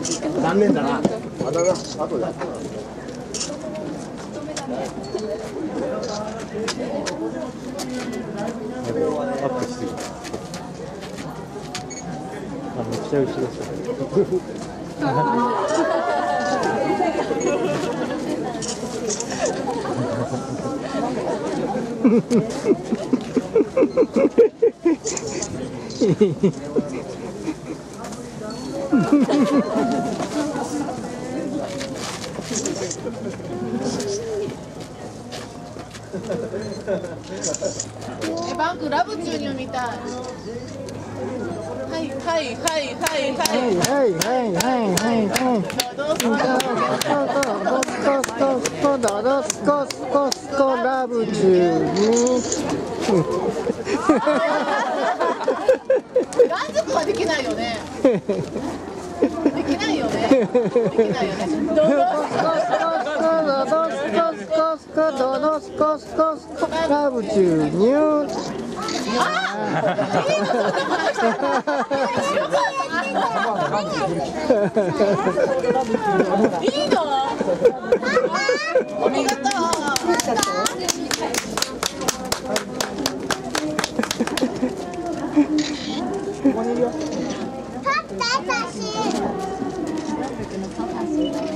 残念だなまだな後でアップしすぎたあめっちゃ後ろさえバンクラブチューニュみたい。はいはいはいはいはいはいはいはいはいはいどうぞスコスコスコドドスコスコスコラブチュー満足はできないよね。できないよね。できないよね。どうぞ。スコスコスコドドスコスコスコラブチューニューいいのここにいるよ。パパ優。